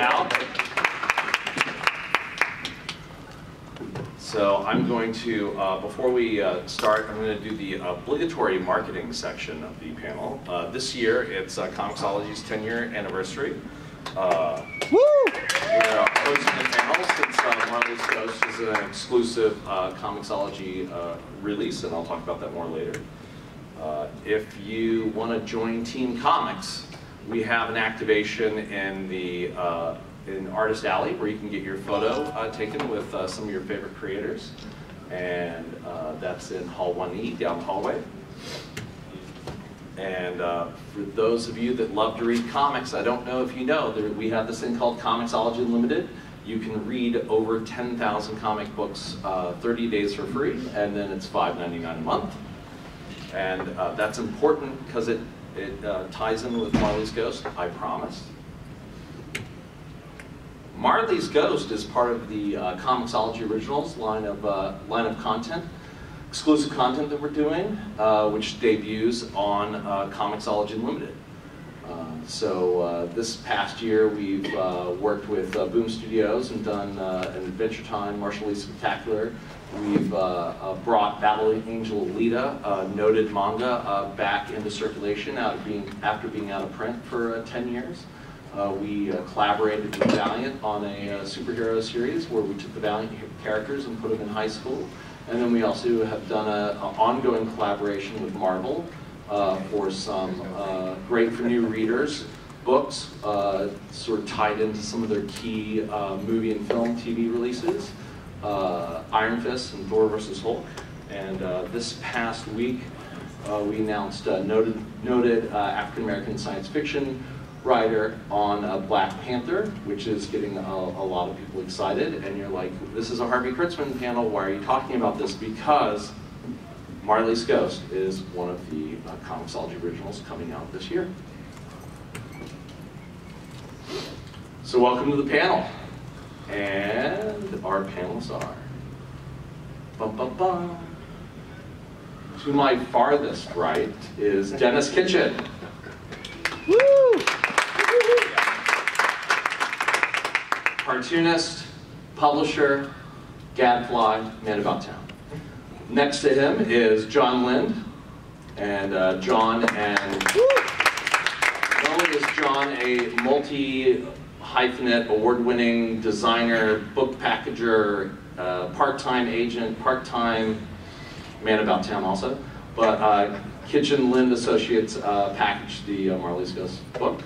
out. So I'm going to, uh, before we uh, start, I'm going to do the obligatory marketing section of the panel. Uh, this year, it's uh, Comixology's 10-year anniversary. Uh, Woo! we're hosting the panel since uh, Marley's Ghost is an exclusive uh, Comixology uh, release, and I'll talk about that more later. Uh, if you want to join Team Comics, we have an activation in the uh, in Artist Alley where you can get your photo uh, taken with uh, some of your favorite creators, and uh, that's in Hall 1E down the hallway. And uh, for those of you that love to read comics, I don't know if you know, there, we have this thing called Comixology Unlimited. You can read over 10,000 comic books uh, 30 days for free, and then it's $5.99 a month. And that's important because it, it uh, ties in with Marley's Ghost, I promise. Marley's Ghost is part of the uh, Comixology Originals line of, uh, line of content, exclusive content that we're doing, uh, which debuts on uh, Comixology Unlimited. Uh, so uh, this past year we've worked with Boom Studios and done an Adventure Time Marshall Lee Spectacular. We've uh, uh, brought Battle Angel Alita, a noted manga, uh, back into circulation being, after being out of print for uh, 10 years. Uh, we uh, collaborated with Valiant on a uh, superhero series where we took the Valiant characters and put them in high school. And then we also have done an ongoing collaboration with Marvel for some great for new readers books, sort of tied into some of their key movie and film TV releases, uh, Iron Fist and Thor versus Hulk. And uh, this past week, uh, we announced a noted, noted uh, African American science fiction writer on uh, Black Panther, which is getting a, a lot of people excited. And you're like, this is a Harvey Kurtzman panel. Why are you talking about this? Because Marley's Ghost is one of the uh, Comixology originals coming out this year. So welcome to the panel. And our panelists are. To my farthest right is Denis Kitchen. Woo! cartoonist, publisher, gadfly, man about town. Next to him is John Lind, and uh, John and not only is John a multi-hyphenate, award-winning designer, book packager, uh, part-time agent, part-time man about town also, but uh, Kitchen Lind Associates uh, packaged the uh, Marley's Ghost book,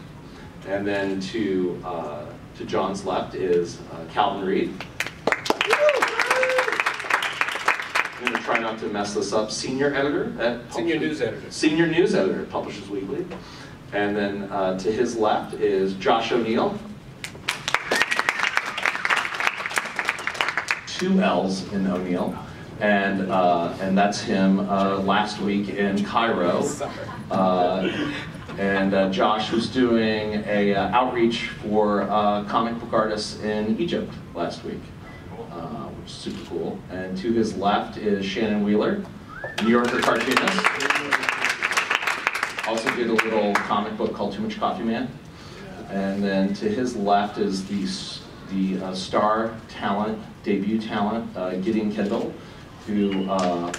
and then to uh, to John's left is uh, Calvin Reid. I'm going to try not to mess this up. Senior editor at Senior news editor. Senior news editor at Publishers Weekly. And then uh, to his left is Josh O'Neill. Two L's in O'Neill. And, uh, and that's him uh, last week in Cairo. Uh, and uh, Josh was doing a uh, outreach for comic book artists in Egypt last week, which is super cool. And to his left is Shannon Wheeler, New Yorker cartoonist. Also did a little comic book called Too Much Coffee Man. And then to his left is the, the uh, star talent, debut talent, uh, Gideon Kendall, who uh,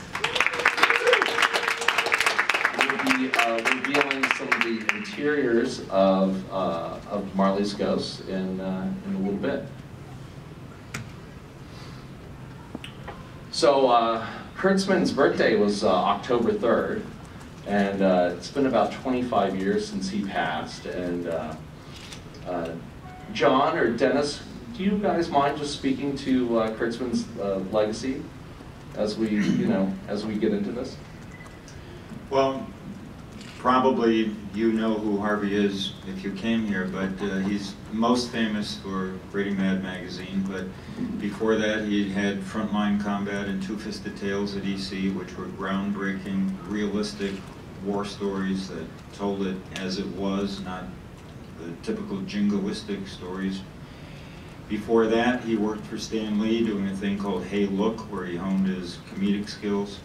will be uh, revealing some of the interiors of, uh, of Marley's Ghost in, uh, in a little bit. So uh, Kurtzman's birthday was October 3rd, and it's been about 25 years since he passed. And John or Denis, do you guys mind just speaking to uh, Kurtzman's uh, legacy as we, you know, as we get into this? Well, probably you know who Harvey is if you came here, but uh, he's most famous for Brady Mad magazine. But before that, he had Frontline Combat and Two Fisted Tales at EC, which were groundbreaking, realistic war stories that told it as it was, not the typical jingoistic stories. Before that, he worked for Stan Lee doing a thing called Hey Look, where he honed his comedic skills.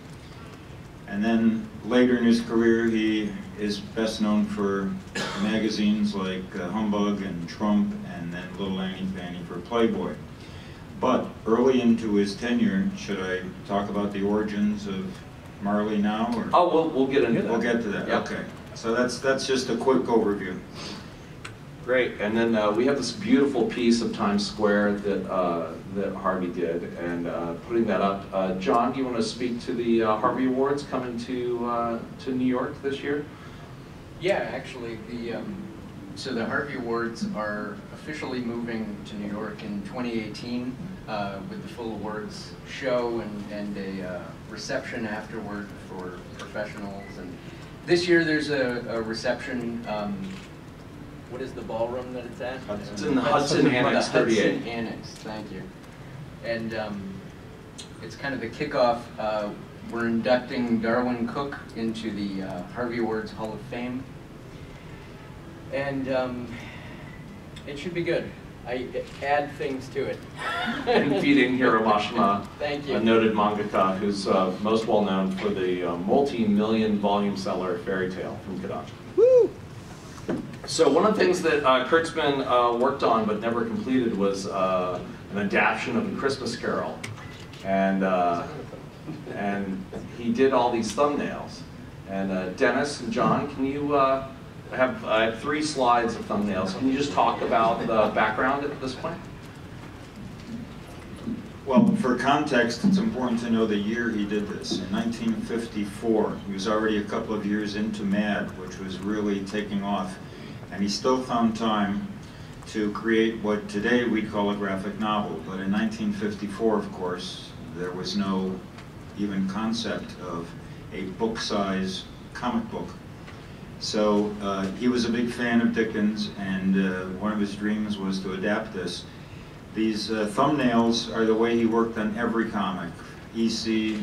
And then later in his career, he is best known for magazines like uh, Humbug and Trump, and then Little Annie Fanny for Playboy. But early into his tenure, should I talk about the origins of Marley now? Or? Oh, we'll, we'll get into that. We'll get to that, Yep. okay. So that's, that's just a quick overview. Great, and then uh, we have this beautiful piece of Times Square that, uh, that Harvey did, and uh, putting that up. Uh, John, do you want to speak to the uh, Harvey Awards coming to, uh, to New York this year? Yeah, actually, the, um, so the Harvey Awards are officially moving to New York in 2018 uh, with the full awards show and, and a reception afterward for professionals. And this year there's a, a reception, um, what is the ballroom that it's at? It's in the Hudson Annex The Hudson 38. Annex, thank you. And um, it's kind of the kickoff. Uh, We're inducting Darwyn Cooke into the uh, Harvey Awards Hall of Fame. And um, it should be good. I add things to it. And feeding Hiro Mashima, Thank you. a noted mangaka who's uh, most well known for the uh, multi-million volume seller Fairy Tail from Kodansha. So one of the things that uh, Kurtzman uh, worked on but never completed was uh, an adaptation of A Christmas Carol, and uh, and he did all these thumbnails. And uh, Denis and John, can you uh, have I have three slides of thumbnails? Can you just talk about the background at this point? Well, for context, it's important to know the year he did this. In 1954, he was already a couple of years into MAD, which was really taking off, and he still found time to create what today we'd call a graphic novel. But in 1954, of course, there was no even concept of a book-size comic book. So uh, he was a big fan of Dickens, and uh, one of his dreams was to adapt this. These uh, thumbnails are the way he worked on every comic. EC,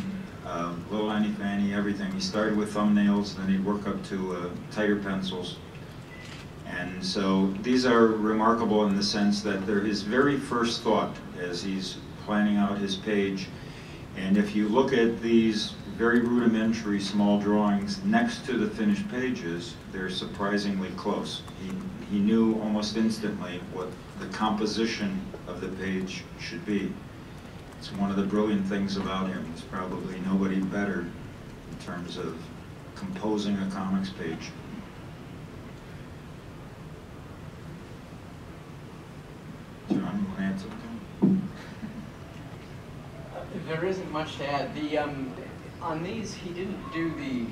uh, Little Annie Fanny, everything. He started with thumbnails, then he'd work up to uh, tighter pencils. And so these are remarkable in the sense that they're his very first thought as he's planning out his page. And if you look at these very rudimentary small drawings next to the finished pages, they're surprisingly close. He, he knew almost instantly what the composition of the page should be. It's one of the brilliant things about him. There's probably nobody better in terms of composing a comics page. John, you want to add something? There isn't much to add. The, um, on these, he didn't do the,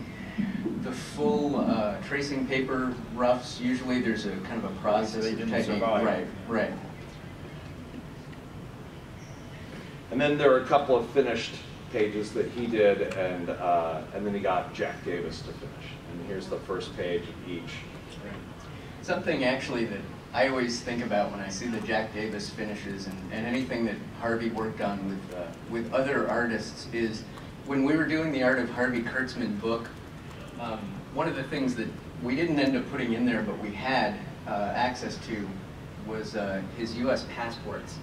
the full uh, tracing paper roughs. Usually there's a kind of a process They didn't technique. survive. Right, right. And then there are a couple of finished pages that he did, and uh, and then he got Jack Davis to finish. And here's the first page of each. Something actually that I always think about when I see the Jack Davis finishes and, and anything that Harvey worked on with, uh, with other artists is when we were doing the Art of Harvey Kurtzman book, um, one of the things that we didn't end up putting in there but we had uh, access to was uh, his US passports.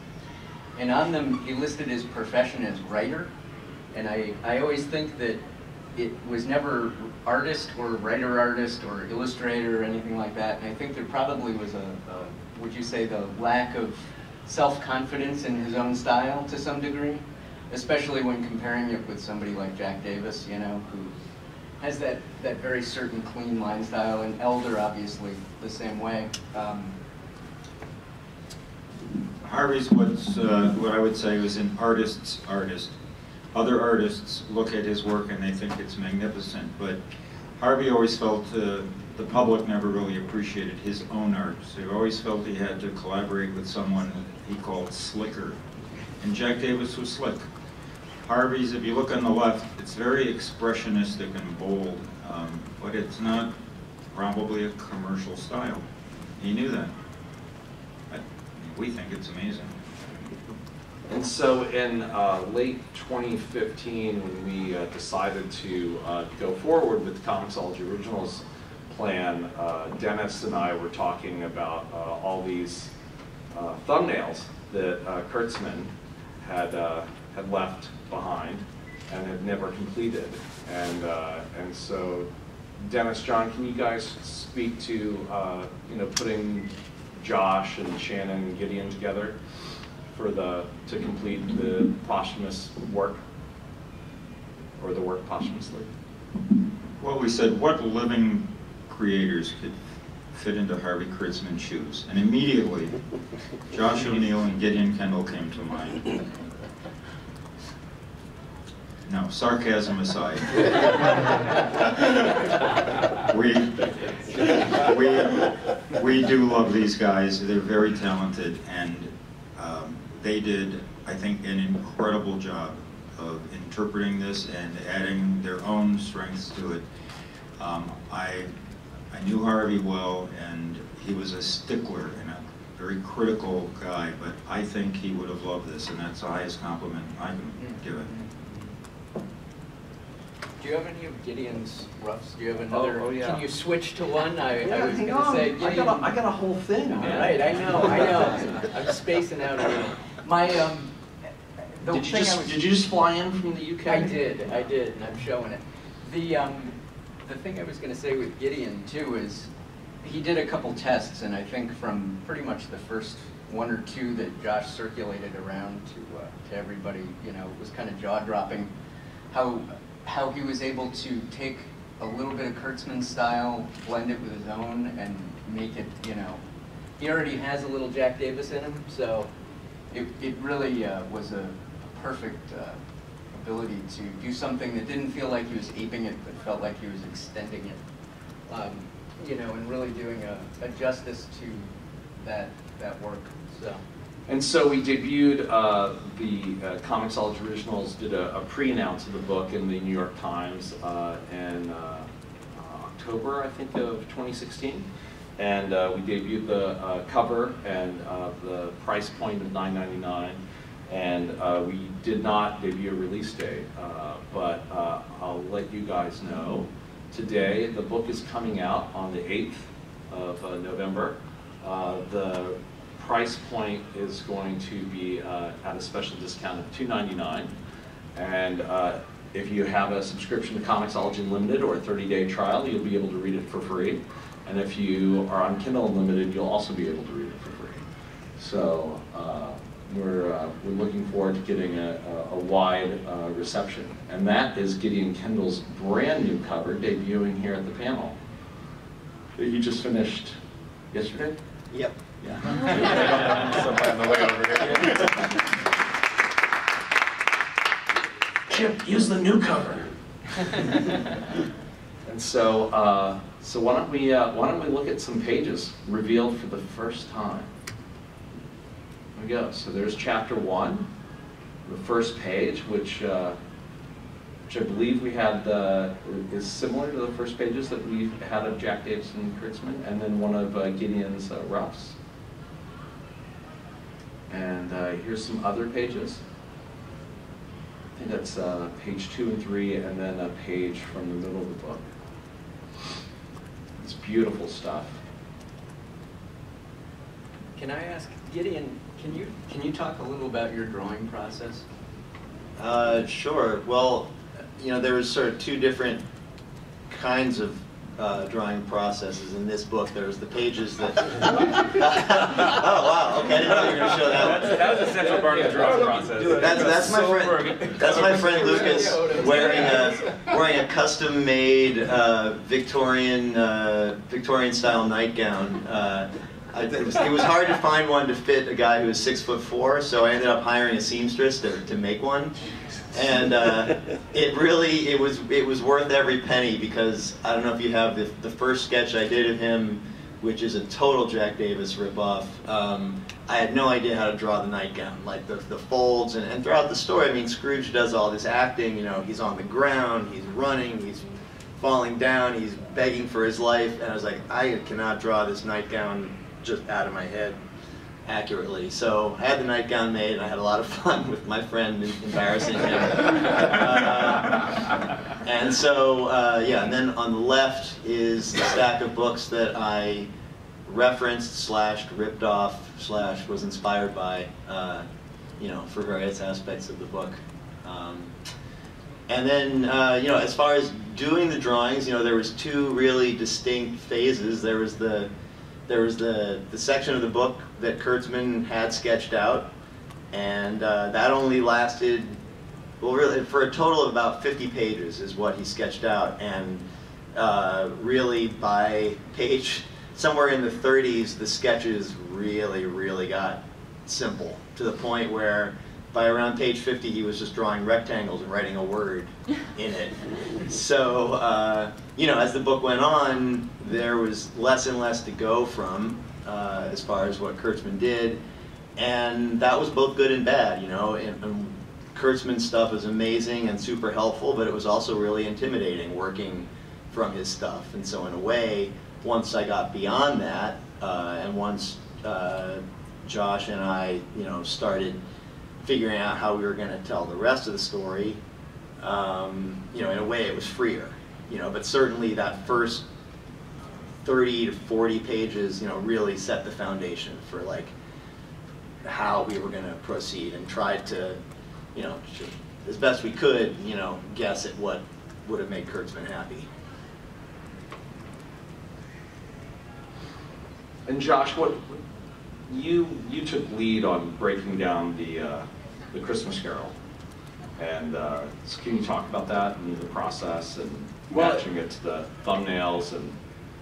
And on them, he listed his profession as writer. And I, I always think that it was never artist or writer artist or illustrator or anything like that. And I think there probably was a, a would you say, the lack of self-confidence in his own style to some degree, especially when comparing it with somebody like Jack Davis, you know, who has that, that very certain clean line style, and Elder obviously the same way. Um, Harvey's what's, uh, what I would say was an artist's artist. Other artists look at his work and they think it's magnificent, but Harvey always felt uh, the public never really appreciated his own art. So he always felt he had to collaborate with someone he called slicker. And Jack Davis was slick. Harvey's, if you look on the left, it's very expressionistic and bold, um, but it's not probably a commercial style. He knew that. We think it's amazing. And so in uh, late 2015, when we uh, decided to uh, go forward with the Comixology Originals plan, uh, Denis and I were talking about uh, all these uh, thumbnails that Kurtzman had, had left behind. and had never completed. And, and so, Denis, John, can you guys speak to, you know, putting Josh and Shannon and Gideon together for the, to complete the posthumous work? Or the work posthumously? Well, we said, what living creators could fit into Harvey Kurtzman's shoes? And immediately, Josh O'Neill and Gideon Kendall came to mind. No, sarcasm aside. we, we, we do love these guys. They're very talented, and um, they did, I think, an incredible job of interpreting this and adding their own strengths to it. Um, I, I knew Harvey well, and he was a stickler and a very critical guy, but I think he would have loved this, and that's the highest compliment I can give it. Do you have any of Gideon's roughs? Do you have another? oh, yeah. Can you switch to one? I, I was gonna on. say I got a, I got a whole thing, All man. right, I know, I know. I'm spacing out here. My, um, the Did you just, was- did you just fly in from the UK? I did, I did, and I'm showing it. The, um, the thing I was gonna say with Gideon too is, he did a couple tests, and I think from pretty much the first one or two that Josh circulated around to, uh, to everybody, you know, it was kind of jaw-dropping, how, how he was able to take a little bit of Kurtzman's style, blend it with his own, and make it, you know, he already has a little Jack Davis in him, so it, it really uh, was a perfect uh, ability to do something that didn't feel like he was aping it, but felt like he was extending it. Um, you know, and really doing a, a justice to that that work. So And so we debuted uh, the uh, Comixology Originals, did a, a pre-announce of the book in the New York Times uh, in uh, uh, October, I think, of 2016. And uh, we debuted the uh, cover and the price point of $9.99. And we did not debut a release date, but I'll let you guys know. Today, the book is coming out on the 8th of November. The price point is going to be uh, at a special discount of $2.99. And uh, if you have a subscription to Comixology Unlimited or a 30-day trial, you'll be able to read it for free. And if you are on Kindle Unlimited, you'll also be able to read it for free. So uh, we're, uh, we're looking forward to getting a, a, a wide uh, reception. And that is Gideon Kendall's brand new cover debuting here at the panel. That you just finished yesterday? Yep. Yeah. Somewhere on the way over here. Chip, use the new cover. and so, uh, so why don't we uh, why don't we look at some pages revealed for the first time? Here we go. So there's chapter one, the first page, which uh, which I believe we had uh, is similar to the first pages that we had of Jack Davis and Kurtzman, and then one of uh, Gideon's uh, roughs. And uh, here's some other pages. I think that's uh, page two and three, and then a page from the middle of the book. It's beautiful stuff. can I ask Gideon? Can you can you talk a little about your drawing process? Uh, sure. Well, you know, there was sort of two different kinds of uh, drawing processes in this book. There's the pages that. oh wow! Okay, I didn't know you were going to show that. That's, that was a central part of the drawing process. That's, that's my friend. That's my friend Lucas wearing a wearing a custom-made uh, Victorian uh, Victorian style nightgown. Uh, I, it, was, it was hard to find one to fit a guy who was six foot four, so I ended up hiring a seamstress to, to make one. And uh, it really it was it was worth every penny because I don't know if you have the, the first sketch I did of him, which is a total Jack Davis ripoff. Um, I had no idea how to draw the nightgown, like the, the folds, and, and throughout the story, I mean, Scrooge does all this acting. You know, he's on the ground, he's running, he's falling down, he's begging for his life, and I was like, I cannot draw this nightgown just out of my head accurately. So I had the nightgown made, and I had a lot of fun with my friend embarrassing him. Uh, and so, uh, yeah, and then on the left is the stack of books that I referenced slashed, ripped off slash was inspired by, uh, you know, for various aspects of the book. Um, And then, uh, you know, as far as doing the drawings, you know, there was two really distinct phases. There was the there was the, the section of the book that Kurtzman had sketched out, and uh, that only lasted, well, really, for a total of about 50 pages is what he sketched out, and uh, really by page somewhere in the 30s, the sketches really, really got simple to the point where by around page 50, he was just drawing rectangles and writing a word in it. So, uh, you know, as the book went on, there was less and less to go from uh, as far as what Kurtzman did. And that was both good and bad, you know. And, and Kurtzman's stuff is amazing and super helpful, but it was also really intimidating working from his stuff. And so in a way, once I got beyond that, uh, and once uh, Josh and I, you know, started figuring out how we were going to tell the rest of the story, um, you know, in a way it was freer, you know, but certainly that first 30 to 40 pages, you know, really set the foundation for like how we were going to proceed and tried to, you know, as best we could, you know, guess at what would have made Kurtzman happy. And Josh, what you you took lead on breaking down the uh, the Christmas Carol, and uh, so can you talk about that and the process and Well, matching it to the thumbnails and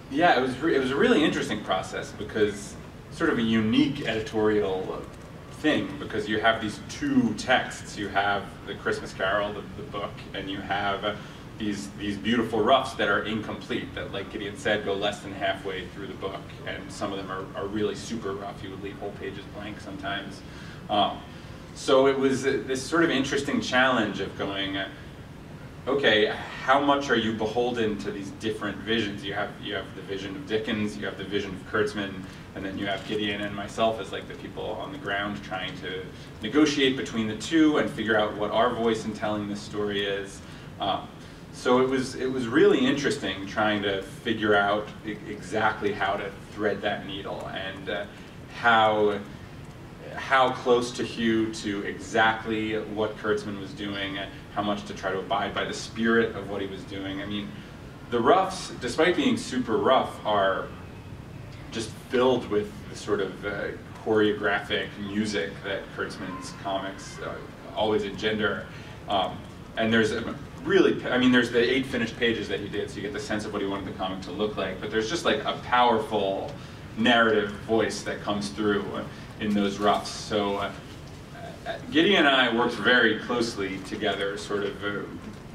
Yeah, it was it was a really interesting process because sort of a unique editorial thing because you have these two texts. You have the Christmas Carol, the, the book, and you have uh, these these beautiful roughs that are incomplete. That, like Gideon said, go less than halfway through the book, and some of them are, are really super rough. You would leave whole pages blank sometimes. Um, so it was uh, this sort of interesting challenge of going. Uh, okay, how much are you beholden to these different visions? You have you have the vision of Dickens, you have the vision of Kurtzman, and then you have Gideon and myself as like the people on the ground trying to negotiate between the two and figure out what our voice in telling this story is. Um, so it was it was really interesting trying to figure out exactly how to thread that needle and uh, how how close to hew to exactly what Kurtzman was doing, and how much to try to abide by the spirit of what he was doing. I mean, the roughs, despite being super rough, are just filled with the sort of uh, choreographic music that Kurtzman's comics uh, always engender. Um, and there's a really, I mean, there's the eight finished pages that he did, so you get the sense of what he wanted the comic to look like. But there's just like a powerful narrative voice that comes through in those roughs. So uh, Gideon and I worked very closely together, sort of uh,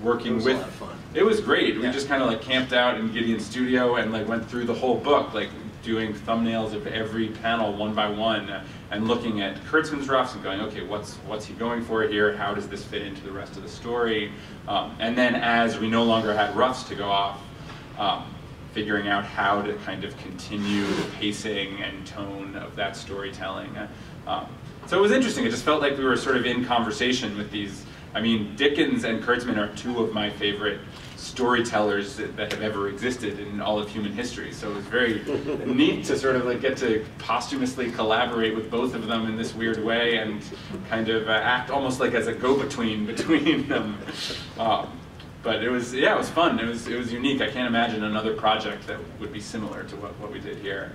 working It was a with. lot of fun. It was great. We Yeah. just kind of like camped out in Gideon's studio and like went through the whole book, like doing thumbnails of every panel one by one, uh, and looking at Kurtzman's roughs and going, okay, what's what's he going for here? How does this fit into the rest of the story? Um, and then as we no longer had roughs to go off, um, figuring out how to kind of continue the pacing and tone of that storytelling. Um, so it was interesting. It just felt like we were sort of in conversation with these. I mean, Dickens and Kurtzman are two of my favorite storytellers that, that have ever existed in all of human history. So it was very neat to sort of like get to posthumously collaborate with both of them in this weird way and kind of uh, act almost like as a go-between between them. Um, but it was yeah, it was fun. It was it was unique. I can't imagine another project that would be similar to what, what we did here.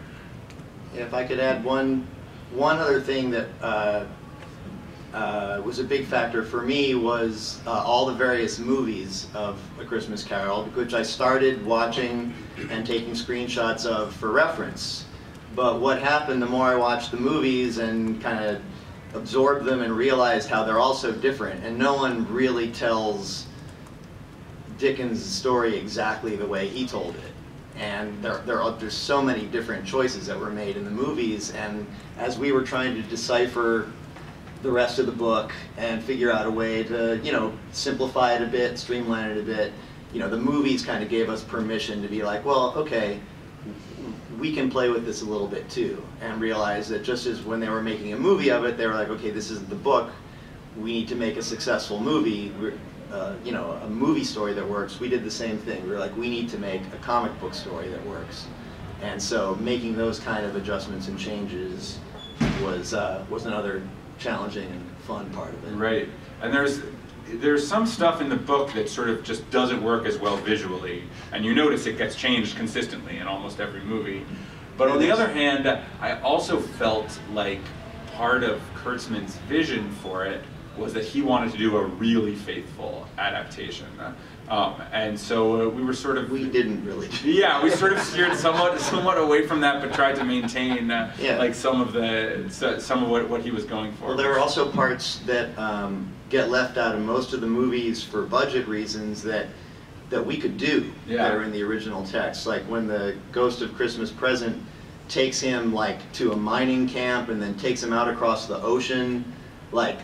If I could add one, one other thing that uh, uh, was a big factor for me was uh, all the various movies of A Christmas Carol, which I started watching and taking screenshots of for reference. But what happened the more I watched the movies and kind of absorbed them and realized how they're all so different, and no one really tells Dickens' story exactly the way he told it. And there, there are, there's so many different choices that were made in the movies, and as we were trying to decipher the rest of the book and figure out a way to, you know, simplify it a bit, streamline it a bit, you know, the movies kind of gave us permission to be like, well, okay, we can play with this a little bit too, and realize that just as when they were making a movie of it, they were like, okay, this is the book, we need to make a successful movie, uh, you know, a movie story that works. We did the same thing. We were like, we need to make a comic book story that works, and so making those kind of adjustments and changes was uh, was another challenging and fun part of it. Right. And there's there's some stuff in the book that sort of just doesn't work as well visually, and you notice it gets changed consistently in almost every movie. But on the other hand, I also felt like part of Kurtzman's vision for it was that he wanted to do a really faithful adaptation. Um, and so uh, we were sort of We didn't really. yeah, we sort of steered somewhat somewhat away from that, but tried to maintain uh, Yeah. like some of the so- some of what, what he was going for. Well, there are also parts that um, get left out of most of the movies for budget reasons that that we could do Yeah. that are in the original text. Like when the Ghost of Christmas Present takes him like to a mining camp and then takes him out across the ocean, like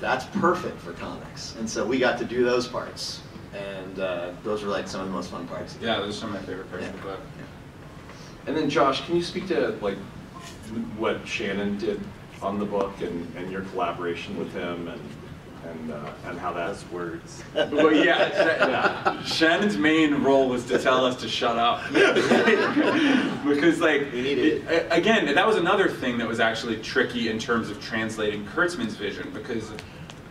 that's perfect for comics. And so we got to do those parts, and uh, those were like some of the most fun parts. yeah, those are some of my favorite parts of the book. And then Josh, can you speak to like what Shannon did on the book and, and your collaboration with him and and uh, and how that's words. Well, yeah, Sha- Shannon's main role was to tell us to shut up. because, like, We needed it- a- again, that was another thing that was actually tricky in terms of translating Kurtzman's vision, because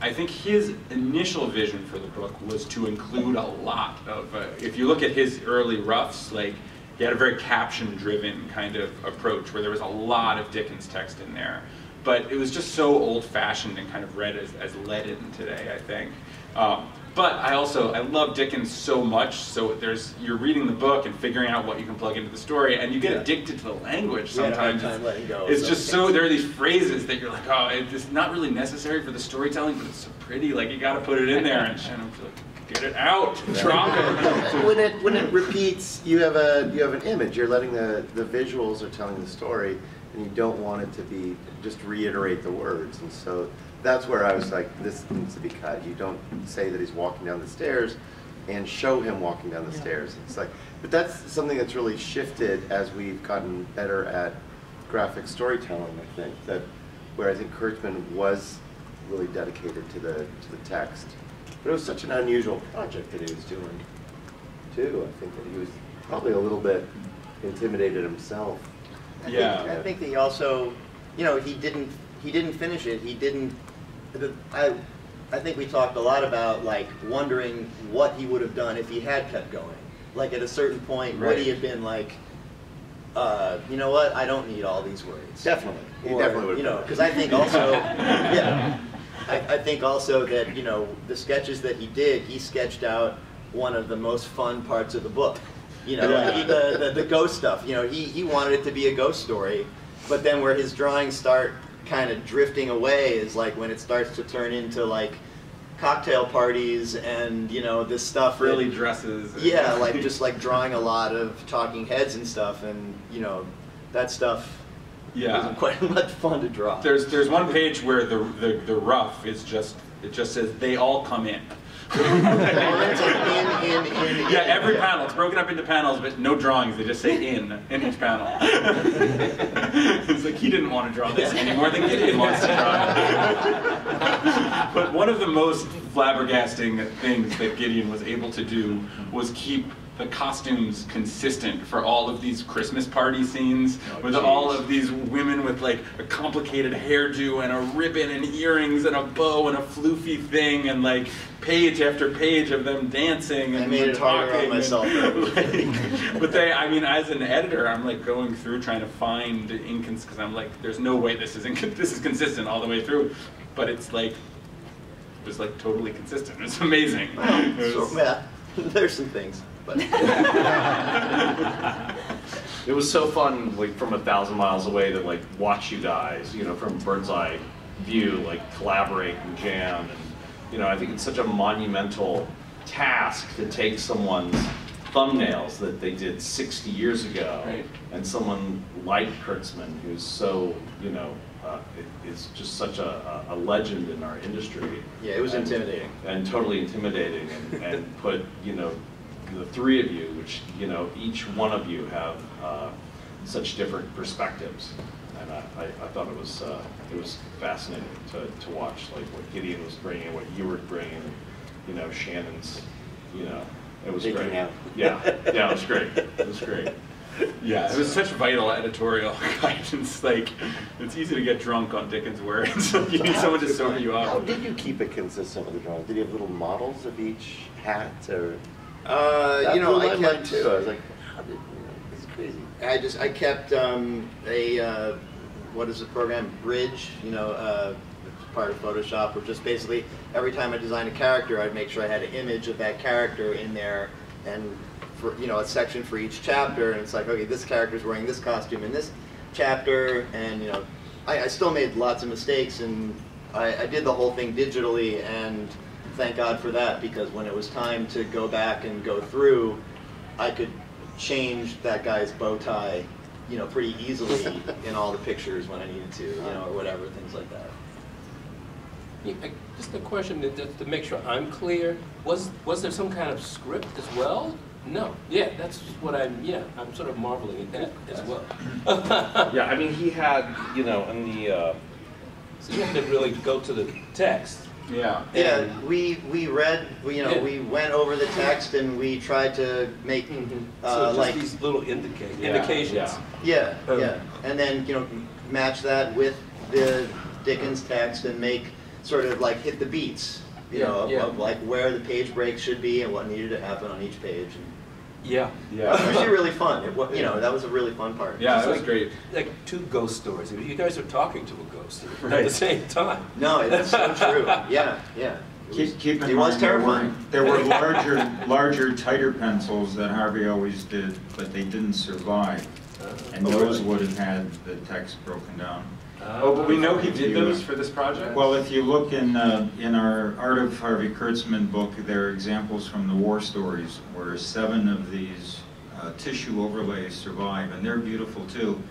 I think his initial vision for the book was to include a lot of, uh, if you look at his early roughs, like, he had a very caption-driven kind of approach where there was a lot of Dickens text in there. But it was just so old-fashioned and kind of read as, as leaden today, I think. Um, but I also I love Dickens so much. So there's you're reading the book and figuring out what you can plug into the story, and you get Yeah. addicted to the language sometimes. time letting go it's some just so there are these phrases that you're like, oh, it's not really necessary for the storytelling, but it's so pretty. Like you got to put it in there, and like, get it out, drop it. when it when it repeats, you have a you have an image. You're letting the the visuals are telling the story, and you don't want it to be just reiterate the words. And so that's where I was like, this needs to be cut. You don't say that he's walking down the stairs, and show him walking down the stairs. It's like, but that's something that's really shifted as we've gotten better at graphic storytelling. I think that where I think Kurtzman was really dedicated to the to the text. But it was such an unusual project that he was doing, too. I think that he was probably a little bit intimidated himself. I Yeah. Think, I think that he also, you know, he didn't he didn't finish it. He didn't. I I think we talked a lot about like wondering what he would have done if he had kept going. Like at a certain point, would he have been like, uh, you know what? I don't need all these words. Definitely. He Or, definitely would You know, because. I think also, yeah, I, I think also that you know the sketches that he did, he sketched out one of the most fun parts of the book. You know, Yeah. like the, the the ghost stuff. You know, he he wanted it to be a ghost story, but then where his drawings start kind of drifting away is like when it starts to turn into like cocktail parties and you know this stuff that- Really dresses. yeah, like just like drawing a lot of talking heads and stuff, and you know that stuff Yeah. isn't quite much fun to draw. There's there's one page where the, the the rough is just it just says they all come in. In, in, in, Yeah, every panel. It's broken up into panels, but no drawings. They just say in in each panel. it's like he didn't want to draw this any more than Gideon wants to draw it. but one of the most flabbergasting things that Gideon was able to do was keep the costumes consistent for all of these Christmas party scenes Oh, with geez. all of these women with like a complicated hairdo and a ribbon and earrings and a bow and a floofy thing and like page after page of them dancing and I made it harder on myself. like, but they, I mean, as an editor, I'm like going through trying to find incons because I'm like, there's no way this is this is consistent all the way through, but it's like it was like totally consistent. It's amazing. It So, yeah, there's some things, but It was so fun, like from a thousand miles away, to like watch you guys, you know, from bird's eye view, like collaborate and jam, and you know, I think it's such a monumental task to take someone's thumbnails that they did 60 years ago, Right. and someone like Kurtzman, who's so, you know, uh, i- is just such a, a a legend in our industry. yeah, it was And- intimidating. and totally intimidating and, and put you know the three of you which you know each one of you have uh, such different perspectives and I, I, I thought it was uh, it was fascinating to, to watch like what Gideon was bringing what you were bringing you know Shannon's you know it was Digging great out. yeah yeah it was great it was great Yeah, it was such vital editorial guidance. Like, it's easy to get drunk on Dickens' words. you need someone to sober you How up. did you keep it consistent with the drawing? Did you have little models of each hat or? Uh, That you know, I kept too. I was like, how did, you know, this crazy. I just I kept um, a uh, what is the program Bridge? You know, uh, part of Photoshop, where just basically every time I designed a character, I'd make sure I had an image of that character in there, and for you know a section for each chapter, and it's like okay, this character's wearing this costume in this chapter, and you know, I, I still made lots of mistakes, and I, I did the whole thing digitally, and thank God for that because when it was time to go back and go through, I could change that guy's bow tie, you know, pretty easily in all the pictures when I needed to, you know, or whatever, things like that. Yeah, Just a question, to- to to make sure I'm clear, was, was there some kind of script as well? No, yeah, that's what I'm, yeah, I'm sort of marveling at that as well. Yeah, I mean, he had, you know, in the, uh, So you have to really go to the text. Yeah. Yeah, we, we read, we, you know, we went over the text and we tried to make, uh, So just like, these little indica- Yeah, indications. yeah. yeah, Um, yeah. And then, you know, match that with the Dickens text and make, sort of like hit the beats, you Yeah, know, of- yeah. of like where the page breaks should be and what needed to happen on each page. And Yeah. Yeah. It was actually really fun. It, wa- you know, that was a really fun part. Yeah, Just it was like- great. Like two ghost stories. You guys are talking to a ghost at the same time. No, it's so true. Yeah, yeah. It was- Keep, keep in it was mind, there were, terrifying. there were larger, larger, tighter pencils that Harvey always did, but they didn't survive. Uh, and Oh, those really? would have had the text broken down. Oh, but we know he did those for this project? Well, if you look in, uh, in our Art of Harvey Kurtzman book, there are examples from the war stories where seven of these uh, tissue overlays survive, and they're beautiful too.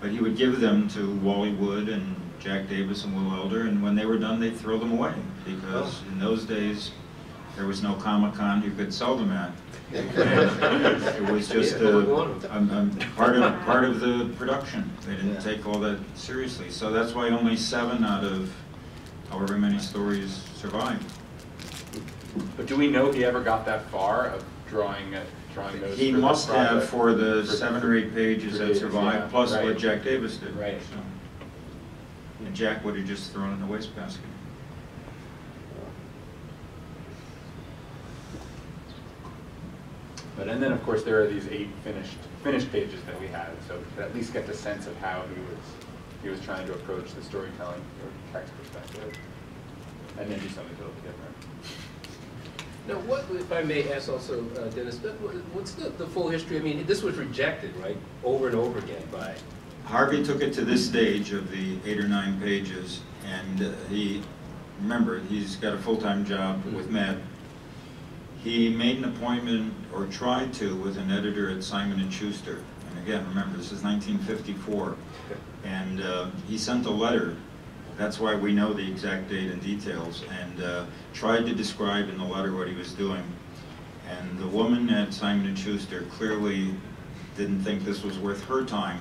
But he would give them to Wally Wood and Jack Davis and Will Elder, and when they were done, they'd throw them away, because in those days, there was no Comic-Con you could sell them at. It was just Yeah, a, we want 'em. a- a part of, part of the production. They didn't Yeah. take all that seriously. So that's why only seven out of however many stories survived. But do we know he ever got that far of drawing, uh, drawing those? He must have for the For- seven or eight pages that survived, yeah, plus what. Jack Davis did. Right. so. And Jack would have just thrown it in the wastebasket. But, and then, of course, there are these eight finished, finished pages that we had, so to at least get the sense of how he was, he was trying to approach the storytelling or text perspective. And then do something totally different. Now, what, if I may ask also, uh, Denis, what's the, the full history? I mean, this was rejected, right, over and over again by, Harvey took it to this stage of the eight or nine pages, and uh, he, remember, he's got a full-time job with Mad. He made an appointment, or tried to, with an editor at Simon and Schuster. And again, remember, this is 1954. And uh, he sent a letter, that's why we know the exact date and details, and uh, tried to describe in the letter what he was doing. And the woman at Simon and Schuster clearly didn't think this was worth her time.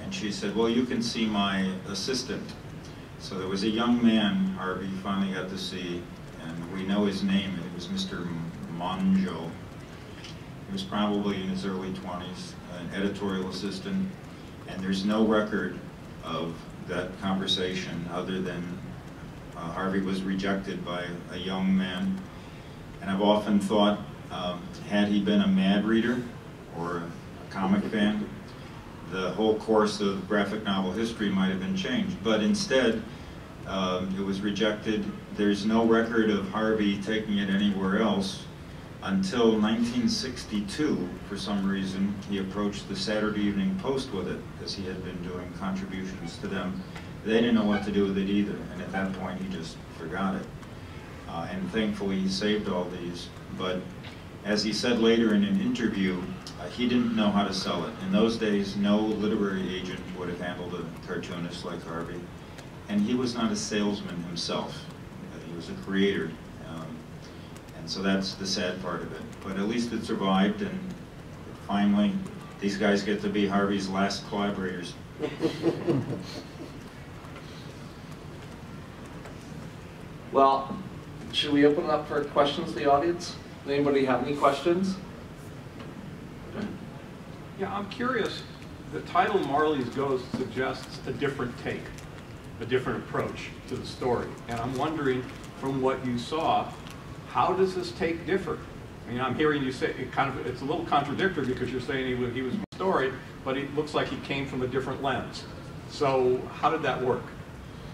And she said, well, you can see my assistant. So there was a young man Harvey finally got to see, and we know his name, it was Mr. Monjo. He was probably in his early 20s, an editorial assistant, and there's no record of that conversation other than uh, Harvey was rejected by a young man. And I've often thought, um, had he been a mad reader or a comic fan, the whole course of graphic novel history might have been changed. But instead, um, it was rejected. There's no record of Harvey taking it anywhere else until 1962. For some reason, he approached the Saturday Evening Post with it, because he had been doing contributions to them. They didn't know what to do with it either, and at that point, he just forgot it. Uh, and thankfully, he saved all these. But as he said later in an interview, uh, he didn't know how to sell it. In those days, no literary agent would have handled a cartoonist like Harvey. And he was not a salesman himself. Uh, He was a creator. And so that's the sad part of it. But at least it survived, and finally, these guys get to be Harvey's last collaborators. Well, should we open it up for questions, the audience? Anybody have any questions? Yeah, I'm curious, the title Marley's Ghost suggests a different take, a different approach to the story. And I'm wondering, from what you saw, how does this take differ? I mean, I'm hearing you say, it kind of, it's a little contradictory because you're saying he was, he was story, but it looks like he came from a different lens. So how did that work?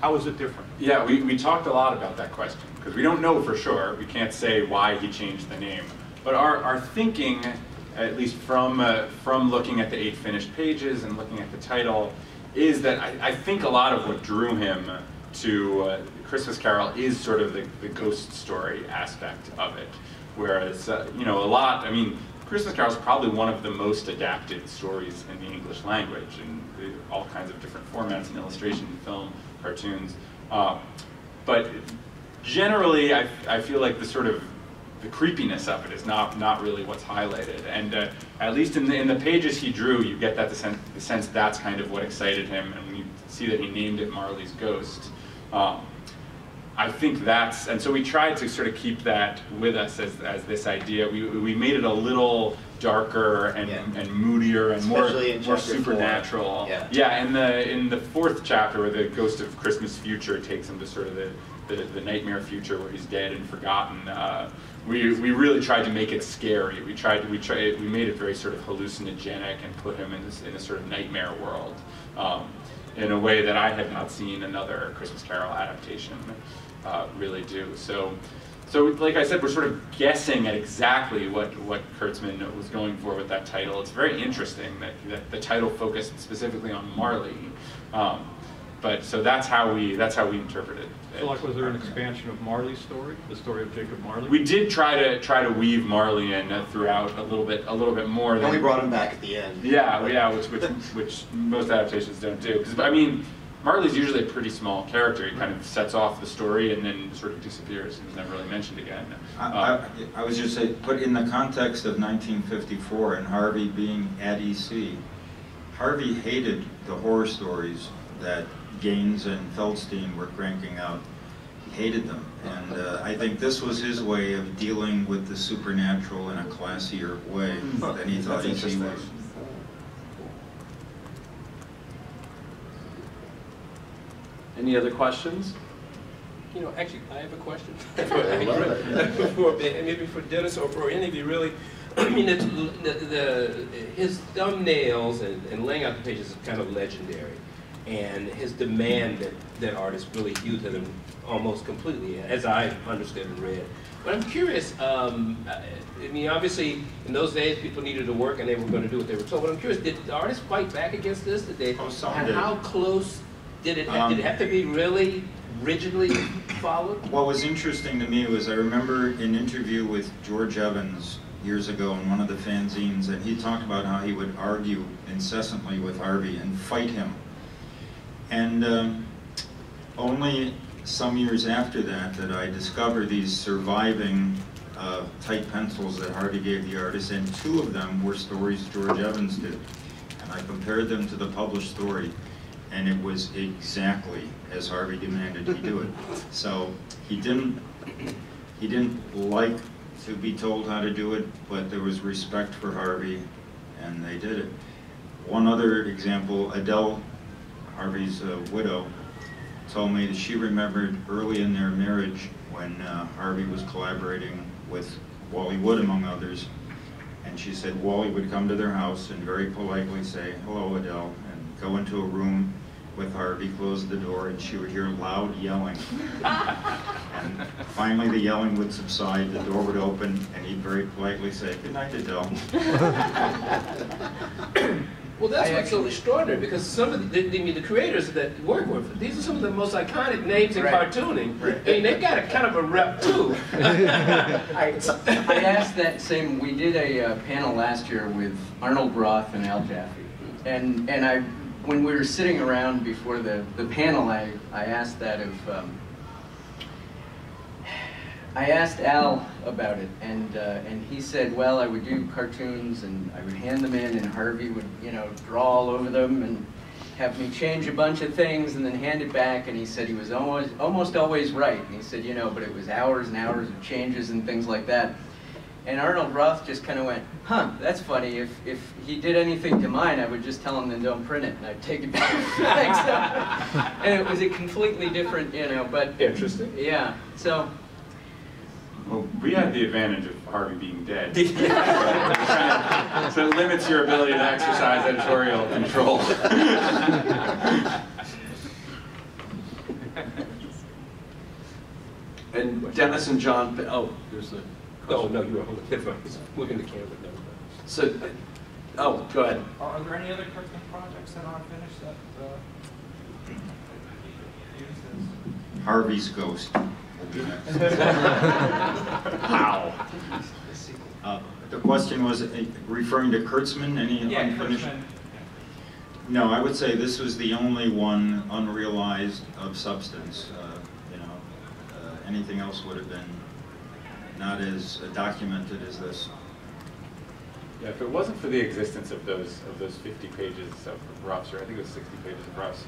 How is it different? Yeah, we, we talked a lot about that question because we don't know for sure. We can't say why he changed the name. But our, our thinking, at least from, uh, from looking at the eight finished pages and looking at the title, is that I, I think a lot of what drew him to uh, Christmas Carol is sort of the, the ghost story aspect of it. Whereas, uh, you know, a lot, I mean, Christmas Carol is probably one of the most adapted stories in the English language in all kinds of different formats and illustration, film, cartoons. Uh, but generally, I, I feel like the sort of the creepiness of it is not not really what's highlighted. And uh, at least in the in the pages he drew, you get that the sense, the sense that's kind of what excited him. And when you see that he named it Marley's Ghost, um, I think that's and so we tried to sort of keep that with us as as this idea. We we made it a little darker and, Yeah. and moodier and Especially more more supernatural. Yeah. Yeah, in the in the fourth chapter where the ghost of Christmas future takes him to sort of the, the, the nightmare future where he's dead and forgotten. Uh, we, we really tried to make it scary. We tried to, we tried we made it very sort of hallucinogenic and put him in this in a sort of nightmare world. Um, in a way that I had not seen another Christmas Carol adaptation uh, really do. So, so like I said, we're sort of guessing at exactly what, what Kurtzman was going for with that title. It's very interesting that, that the title focused specifically on Marley. Um, but so that's how we that's how we interpreted it. So like, was there an expansion of Marley's story, the story of Jacob Marley? We did try to try to weave Marley in uh, throughout a little bit a little bit more. And than, we brought him back at the end. Yeah, yeah, which which which most adaptations don't do. Because I mean, Marley's usually a pretty small character. He kind of sets off the story and then sort of disappears and is never really mentioned again. I, Uh, I, I was just saying, put in the context of 1954 and Harvey being at EC, Harvey hated the horror stories that Gaines and Feldstein were cranking out. He hated them, and uh, I think this was his way of dealing with the supernatural in a classier way than he thought That's EC was. Any other questions? You know, actually, I have a question. I. For- Maybe for Denis or for any of you, really. I mean, it's, the, the, his thumbnails and, and laying out the pages is kind of legendary. And his demand that, that artists really hew to them almost completely, as I understood and read. But I'm curious, um, I I mean, obviously, in those days, people needed to work and they were going to do what they were told. But I'm curious, did the artists fight back against this? Did they? Oh, some and did. how close did it, have, did it Um, have to be really rigidly followed? What was interesting to me was I remember an interview with George Evans years ago in one of the fanzines, and he talked about how he would argue incessantly with Harvey and fight him. And um, only some years after that that I discovered these surviving uh, tight pencils that Harvey gave the artist, and two of them were stories George Evans did. And I compared them to the published story, and it was exactly as Harvey demanded he do it. So he didn't, he didn't like to be told how to do it, but there was respect for Harvey, and they did it. One other example, Adele, Harvey's uh, widow, told me that she remembered early in their marriage when uh, Harvey was collaborating with Wally Wood, among others, and she said Wally would come to their house and very politely say, hello, Adele, and go into a room with Harvey, closed the door, and she would hear loud yelling. And finally, the yelling would subside, the door would open, and he'd very politely say, good night, Adele. Well, that's I what's so extraordinary because some of the, the, I mean, the creators that work with these are some of the most iconic names in Right. cartooning. I mean, they've got a kind of a rep too. I, I asked that same, we did a uh, panel last year with Arnold Roth and Al Jaffee. And, and I, when we were sitting around before the, the panel, I, I asked that of, um, I asked Al about it, and, uh, and he said, well, I would do cartoons and I would hand them in and Harvey would, you know, draw all over them and have me change a bunch of things and then hand it back, and he said he was almost, almost always right. And he said, you know, but it was hours and hours of changes and things like that. And Arnold Roth just kind of went, huh, that's funny. If, if he did anything to mine, I would just tell him, then don't print it, and I'd take it back. So- and it was a completely different, you know, but Interesting. yeah, so. Well, we had the advantage of Harvey being dead. so it limits your ability to exercise editorial control. And Denis and John, oh, there's a Oh, no, you were holding, never mind. Looking at the camera, no. So, oh, go ahead. Are there any other Kurtzman projects that aren't finished that, uh, use? Harvey's Ghost will. How? Uh, The question was uh, referring to Kurtzman, any Yeah, unfinished? Kurtzman. No, I would say this was the only one unrealized of substance, uh, you know. Uh, Anything else would have been not as documented as this. Yeah, if it wasn't for the existence of those of those 50 pages of roughs, or I think it was 60 pages of roughs,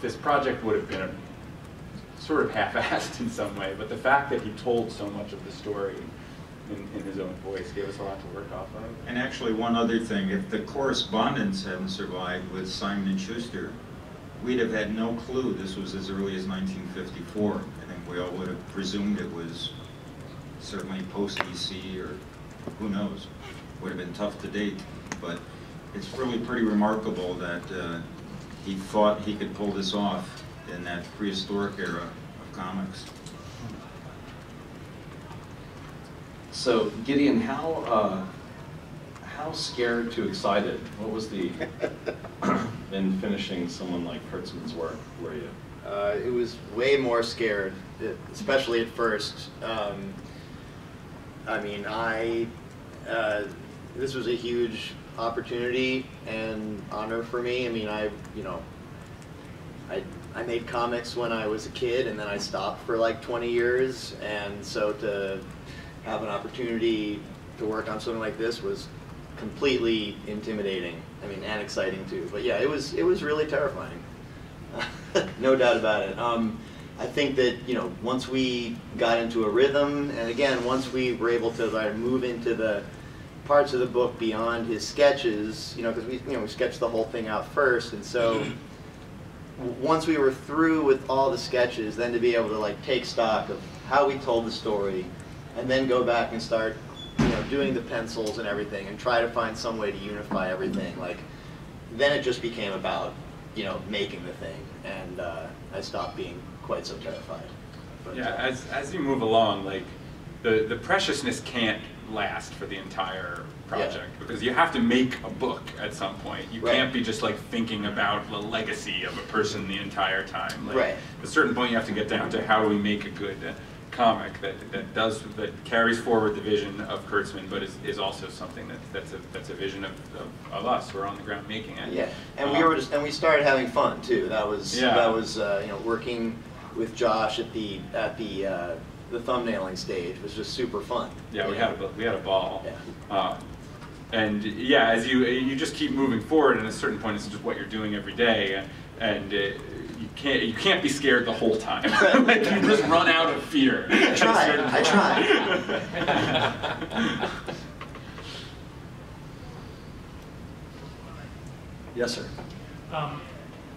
this project would have been a, sort of half-assed in some way. But the fact that he told so much of the story in, in his own voice gave us a lot to work off of. And actually, one other thing, if the correspondence hadn't survived with Simon and Schuster, we'd have had no clue this was as early as 1954. I think we all would have presumed it was certainly post-EC or who knows. Would have been tough to date, but it's really pretty remarkable that uh, he thought he could pull this off in that prehistoric era of comics. So Gideon, how, uh, how scared to excited? What was the, in finishing someone like Kurtzman's work, were you? Uh, it was way more scared, especially at first. Um, I mean, I uh, this was a huge opportunity and honor for me. I mean, I you know, I I made comics when I was a kid, and then I stopped for like 20 years, and so to have an opportunity to work on something like this was completely intimidating. I mean, and exciting too. But yeah, it was it was really terrifying. no doubt about it. Um, I think that you know once we got into a rhythm, and again once we were able to like, move into the parts of the book beyond his sketches, you know, because we you know we sketched the whole thing out first, and so once we were through with all the sketches, then to be able to like take stock of how we told the story, and then go back and start you know doing the pencils and everything, and try to find some way to unify everything, like then it just became about you know making the thing, and uh, I stopped being quite so terrified. But, Yeah, as, as you move along, like, the, the preciousness can't last for the entire project, because you have to make a book at some point. You Right. can't be just like thinking about the legacy of a person the entire time. Like, Right. At a certain point, you have to get down to how do we make a good comic that, that does, that carries forward the vision of Kurtzman, but is, is also something that, that's a, that's a vision of, of, of us who are on the ground making it. Yeah, and we Um, were just, and we started having fun too. That was Yeah. that was uh, you know working with Josh at the at the uh, the thumbnailing stage was just super fun. Yeah, we had a know? we had a ball. Yeah. Um, and yeah, as you you just keep moving forward, and at a certain point, it's just what you're doing every day, and, and uh, you can't you can't be scared the whole time. like you just run out of fear. I tried. I tried. Yes, sir. Um,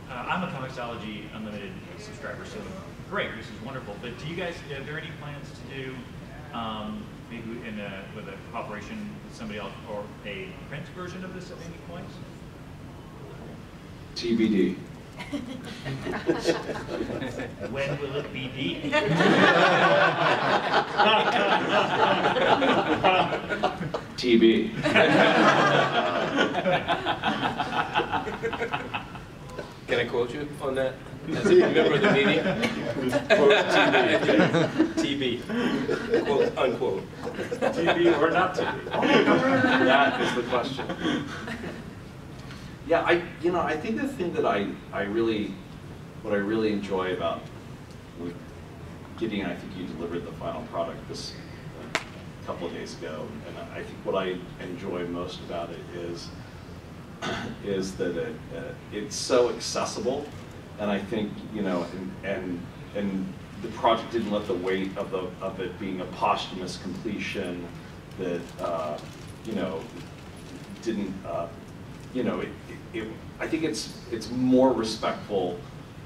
uh, I'm a Comixology Unlimited subscriber, so great, this is wonderful. But do you guys, are there any plans to do, um, maybe in a, with a cooperation with somebody else, or a print version of this at any point? TBD. When will it be D? TB. Can I quote you on that? As a member of the media? TB. Quote, unquote. TV or not TV? That is the question. Yeah, I, you know, I think the thing that I, I really, what I really enjoy about with Gideon, I think you delivered the final product this uh, couple of days ago, and I think what I enjoy most about it is, is that it, uh, it's so accessible, and I think, you know, and, and, and the project didn't let the weight of the, of it being a posthumous completion that, uh, you know, didn't, uh, you know, it, it, it- I think it's, it's more respectful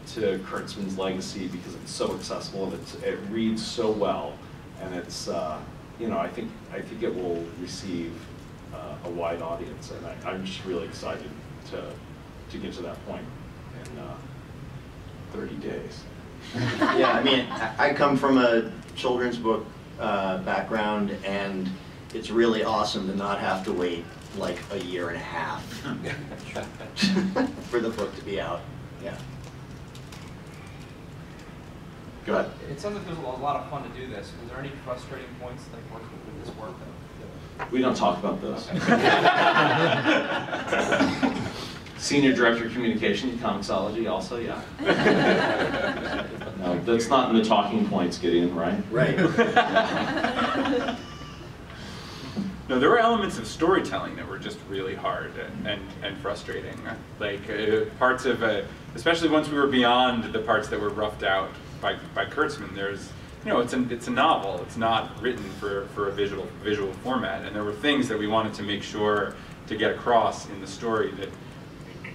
to Kurtzman's legacy because it's so accessible and it's, it reads so well. And it's, uh, you know, I think, I think it will receive a wide audience. And I, I'm just really excited to, to get to that point in uh, 30 days. yeah, I mean, I I come from a children's book uh, background, and it's really awesome to not have to wait like a year and a half for the book to be out. Yeah. Go ahead. It sounds like there's a lot of fun to do this. Was there any frustrating points like working with this work that? We don't talk about this. Senior Director of Communication, Comixology, also, yeah. No, that's not in the talking points, Gideon, right? Right. No, there were elements of storytelling that were just really hard and, and, and frustrating. Like uh, parts of, uh, especially once we were beyond the parts that were roughed out by, by Kurtzman, there's, you know, it's a, it's a novel. It's not written for, for a visual, visual format. And there were things that we wanted to make sure to get across in the story that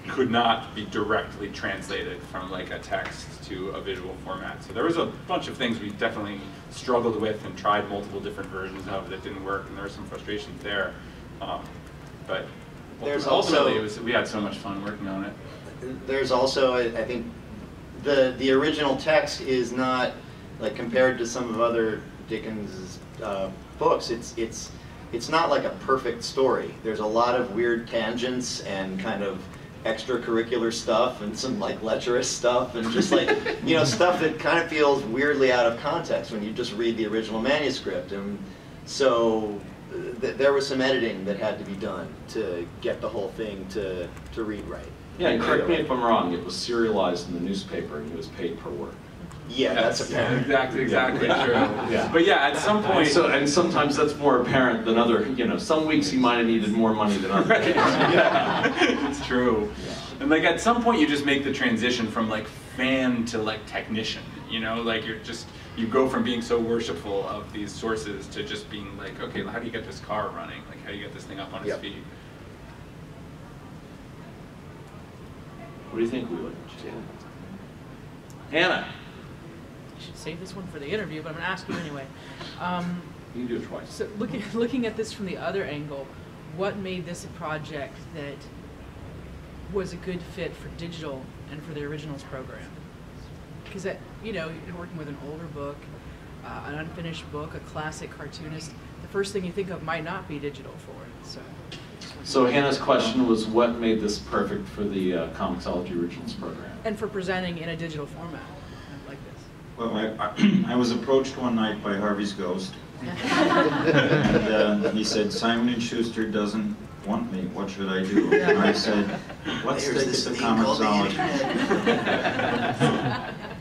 could not be directly translated from like a text to a visual format. So there was a bunch of things we definitely struggled with and tried multiple different versions of that didn't work, and there were some frustrations there. Um, but There's ultimately, also- it was we had so much fun working on it. There's also, I I think, the the original text is not like compared to some of other Dickens' uh, books. It's it's it's not like a perfect story. There's a lot of weird tangents and kind of extracurricular stuff and some like lecherous stuff and just like you know stuff that kind of feels weirdly out of context when you just read the original manuscript and so uh, th- there was some editing that had to be done to get the whole thing to to read right. Yeah, and correct me if I'm wrong, it was serialized in the newspaper and he was paid per word. Yeah, that's apparent. exactly exactly Yeah. true. Yeah. But yeah, at some And so, and sometimes that's more apparent than other, you know, some weeks he might have needed more money than others. yeah, it's true. And like at some point, you just make the transition from like fan to like technician. You know, like you're just you go from being so worshipful of these sources to just being like, okay, how do you get this car running? Like, how do you get this thing up on its Yep. feet? What do you think, Wheeler? Hannah, I should save this one for the interview, but I'm gonna ask you anyway. Um, you can do it twice. so looking looking at this from the other angle, what made this a project that was a good fit for digital and for the originals program? Because that you know you're working with an older book, uh, an unfinished book, a classic cartoonist. The first thing you think of might not be digital for it. So So Hannah's question was what made this perfect for the uh, Comixology Originals program? and for presenting in a digital format like this. Well, I, I, I was approached one night by Harvey's ghost, and uh, he said, Simon and Schuster doesn't want me, what should I do? And I said, let's There's take it this to thing called the Comixology.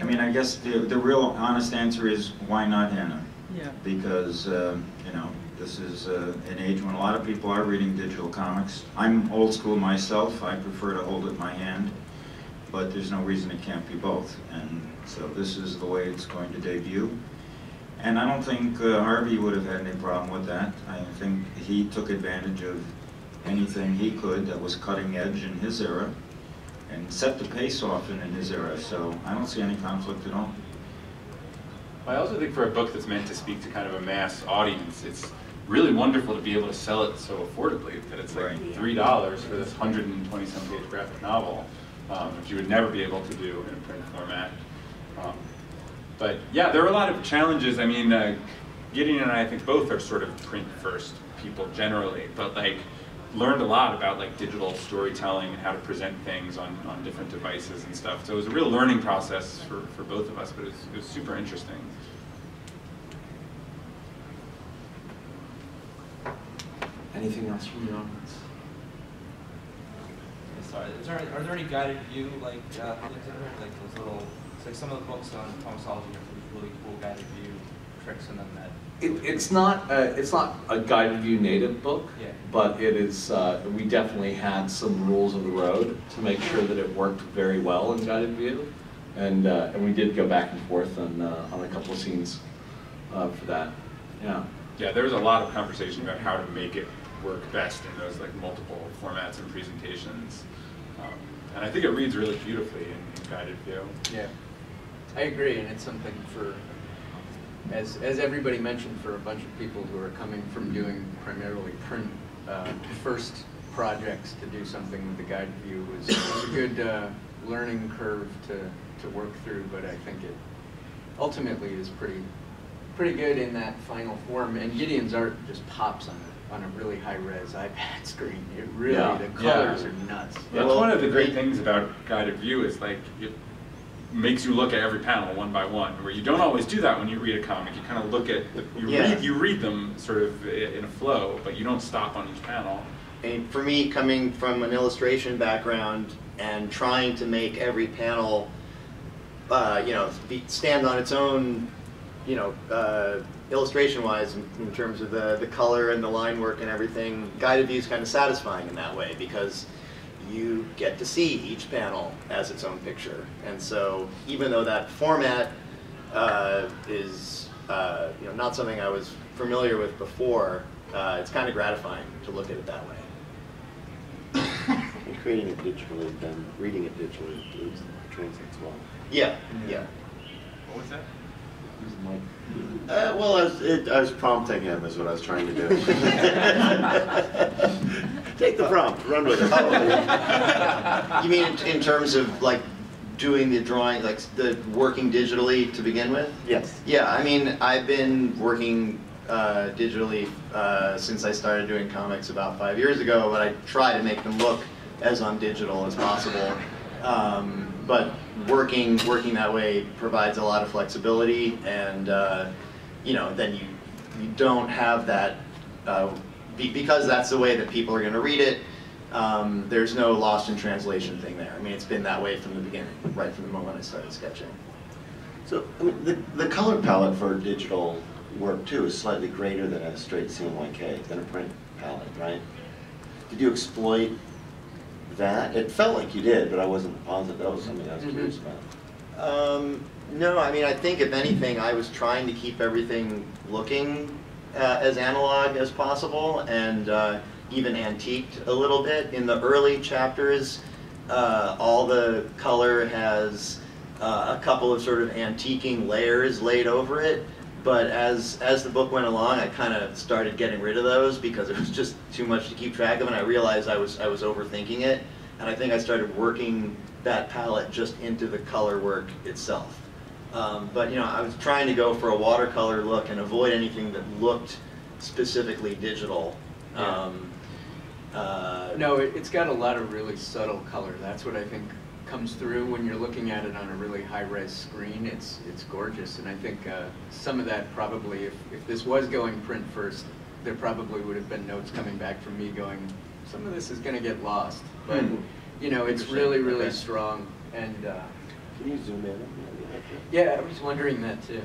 I mean, I guess the, the real honest answer is, why not Hannah? Yeah. because um, you know this is uh, an age when a lot of people are reading digital comics. I'm old school myself. I prefer to hold it in my hand, but there's no reason it can't be both. And so this is the way it's going to debut. And I don't think uh, Harvey would have had any problem with that. I think he took advantage of anything he could that was cutting edge in his era and set the pace often in his era. So I don't see any conflict at all. I also think for a book that's meant to speak to kind of a mass audience, it's really wonderful to be able to sell it so affordably that it's like three dollars for this 120 some page graphic novel, um, which you would never be able to do in a print format. Um, but yeah, there are a lot of challenges. I mean, uh, Gideon and I, I think both are sort of print first people generally, but like learned a lot about like digital storytelling and how to present things on, on different devices and stuff. So it was a real learning process for, for both of us, but it was, it was super interesting. Anything else from the audience? Sorry, is there, are there any guided view like uh, things in there, like those little, it's like some of the books on Comixology have these really cool guided view tricks in them that. It, it's not a, it's not a guided view native book, Yeah. but it is. Uh, we definitely had some rules of the road to make sure that it worked very well in guided view, And, uh, and we did go back and forth on, uh, on a couple of scenes uh, for that. Yeah. Yeah, there was a lot of conversation about how to make it work best in those like multiple formats and presentations. Um, and I think it reads really beautifully in, in guided view. Yeah, I agree, and it's something for, as, as everybody mentioned, for a bunch of people who are coming from doing primarily print uh, first projects to do something with the guided view was, was a good uh, learning curve to, to work through, but I think it ultimately is pretty, pretty good in that final form. And Gideon's art just pops on a, on a really high-res iPad screen. It really, Yeah. the colors Yeah. are nuts. That's Well, one of the great great- things about guided view is like it makes you look at every panel one by one, where you don't always do that when you read a comic. You kind of look at the, you Yeah. read you read them sort of in a flow, but you don't stop on each panel. And for me, coming from an illustration background and trying to make every panel, uh, you know, be, stand on its own, you know, uh, illustration-wise in, in terms of the, the color and the line work and everything, guided view is kind of satisfying in that way because you get to see each panel as its own picture. And so even though that format uh, is uh, you know, not something I was familiar with before, uh, it's kind of gratifying to look at it that way. And creating it digitally, then reading it digitally is- translates well. Yeah, yeah. What was that? Uh, well, I was, it, I was prompting him, is what I was trying to do. Take the prompt, run with it. You mean in, in terms of like doing the drawing, like the working digitally to begin with? Yes. Yeah, I mean, I've been working uh, digitally uh, since I started doing comics about five years ago, but I try to make them look as undigital as possible. Um, but working working that way provides a lot of flexibility, and uh, you know, then you you don't have that uh, be, because that's the way that people are going to read it. Um, there's no lost in translation thing there. I mean, it's been that way from the beginning, right from the moment I started sketching. So, I mean, the, the color palette for digital work too is slightly greater than a straight CMYK, than a print palette, right? Did you exploit that? It felt like you did, but I wasn't positive. That was something I was Mhm. curious about. Um, no, I mean, I think if anything, I was trying to keep everything looking uh, as analog as possible and uh, even antiqued a little bit. In the early chapters, uh, all the color has uh, a couple of sort of antiquing layers laid over it. But as as the book went along, I kind of started getting rid of those because it was just too much to keep track of, and I realized I was I was overthinking it. And I think I started working that palette just into the color work itself. Um, but you know, I was trying to go for a watercolor look and avoid anything that looked specifically digital. Yeah. Um, uh, No, it, it's got a lot of really subtle color. That's what I think comes through when you're looking at it on a really high-res screen. It's it's gorgeous, and I think uh, some of that probably, if, if this was going print first, there probably would have been notes coming back from me going, some of this is going to get lost. But Hmm. you know, it's really really Okay. strong, and uh, Can you zoom in? yeah, I was wondering that too.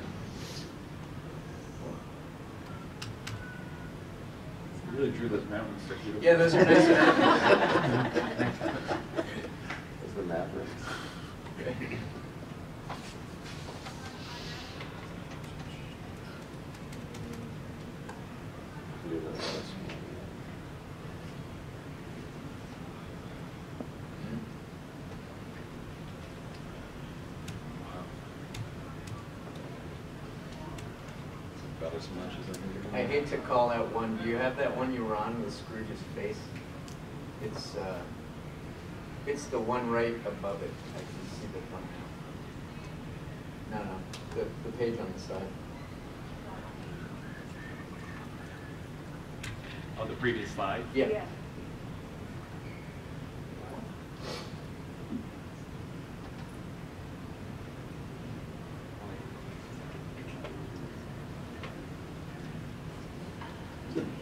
You really drew those mountains. Yeah, those are nice. Is the Maverick? Do the last one. About as much as I I hate to call out one. Do you have that one you were on with Scrooge's face? It's uh, it's the one right above it. I can see the thumbnail. No, no, the the page on the side. On the previous slide? Yeah.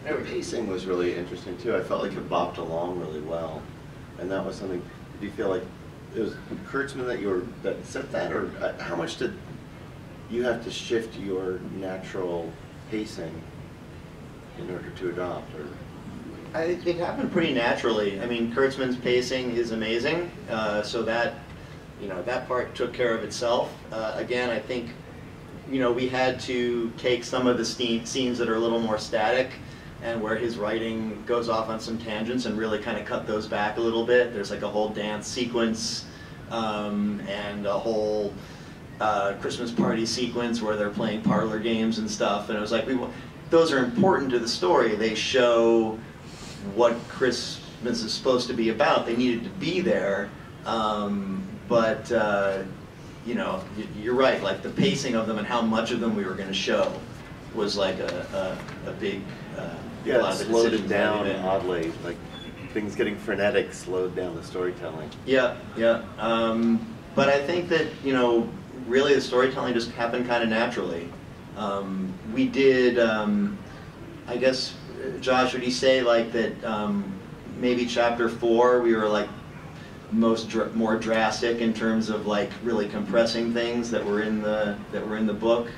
The pacing was really interesting too. I felt like it bopped along really well, and that was something. Do you feel like it was Kurtzman that you were that set that, or uh, how much did you have to shift your natural pacing in order to adopt? Or I, it happened pretty naturally. I mean, Kurtzman's pacing is amazing, uh, so that you know, that part took care of itself. Uh, again, I think, you know, we had to take some of the scenes that are a little more static and where his writing goes off on some tangents and really kind of cut those back a little bit. There's like a whole dance sequence um, and a whole uh, Christmas party sequence where they're playing parlor games and stuff. And it was like, we, those are important to the story. They show what Christmas is supposed to be about. They needed to be there. Um, but, uh, you know, you're right, like the pacing of them and how much of them we were going to show was like a, a, a big, uh, Yeah, a lot it of the slowed it decisions that we down oddly, like things getting frenetic slowed down the storytelling. Yeah, yeah. Um, but I think that, you know, really the storytelling just happened kind of naturally. Um, we did, um, I guess, Josh, would you say like that um, maybe chapter four, we were like most dr- more drastic in terms of like really compressing things that were in the that were in the book?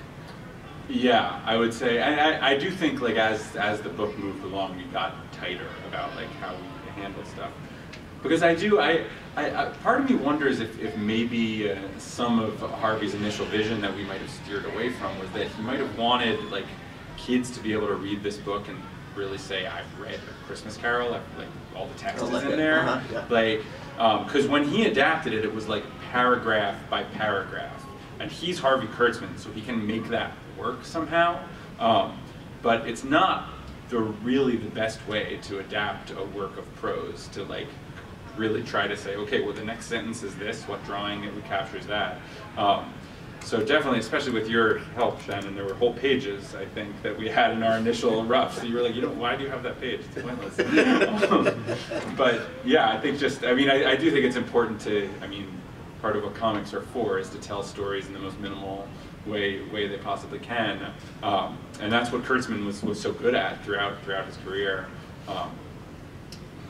Yeah, I would say I, I, I do think like as as the book moved along, we got tighter about like how we handle stuff. Because I do, I, I, I part of me wonders if, if maybe uh, some of Harvey's initial vision that we might have steered away from was that he might have wanted like kids to be able to read this book and really say, I've read A Christmas Carol, I've, like all the text Oh, is like in it. there. Uh-huh, yeah. Like, because when he adapted it, it was like paragraph by paragraph. And he's Harvey Kurtzman, so he can make that work somehow. Um, but it's not the really the best way to adapt a work of prose to like really try to say, okay, well the next sentence is this, what drawing it captures that. Um, so definitely, especially with your help, Shannon, there were whole pages, I think, that we had in our initial rough. So you were like, you know, why do you have that page? It's pointless. Um, but yeah, I think just, I mean, I, I do think it's important to, I mean, part of what comics are for is to tell stories in the most minimal way way they possibly can. Um, and that's what Kurtzman was, was so good at throughout throughout his career. Um,